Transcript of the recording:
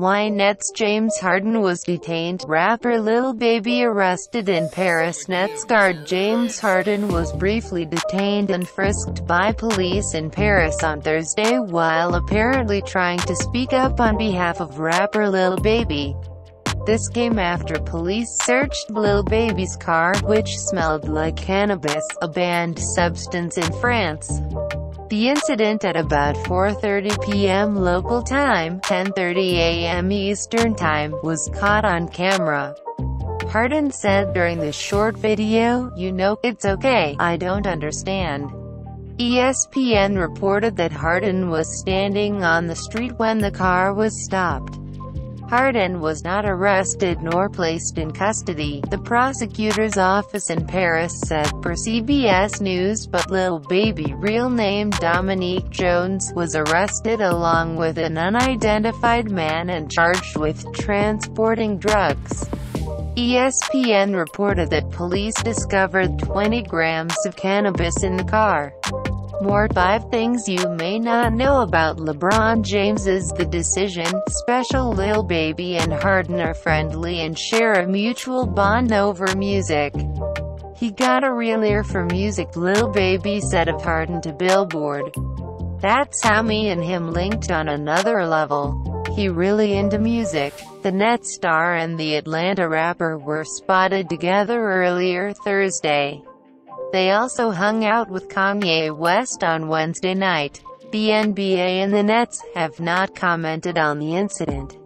Why Nets James Harden was detained, rapper Lil Baby arrested in Paris Nets guard James Harden was briefly detained and frisked by police in Paris on Thursday while apparently trying to speak up on behalf of rapper Lil Baby. This came after police searched Lil Baby's car, which smelled like cannabis, a banned substance in France. The incident at about 4.30 p.m. local time, 10.30 a.m. Eastern Time, was caught on camera. Harden said during the short video, you know, it's okay, I don't understand. ESPN reported that Harden was standing on the street when the car was stopped. Harden was not arrested nor placed in custody, the prosecutor's office in Paris said, per CBS News but Lil Baby real name Dominique Jones, was arrested along with an unidentified man and charged with transporting drugs. ESPN reported that police discovered 20 grams of cannabis in the car. More 5 things you may not know about LeBron James is The Decision, special Lil Baby and Harden are friendly and share a mutual bond over music. He got a real ear for music Lil Baby said of Harden to Billboard. That's how me and him linked on another level. He really into music. The net star and the Atlanta rapper were spotted together earlier Thursday. They also hung out with Kanye West on Wednesday night. The NBA and the Nets have not commented on the incident.